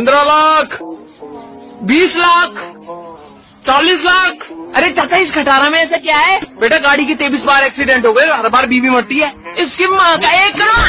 पंद्रह लाख बीस लाख चालीस लाख। अरे चाचा इस खटारा में ऐसा क्या है? बेटा गाड़ी की तेईस बार एक्सीडेंट हो गए हर बार बीवी मरती है। इसकी माँ का एक करोड़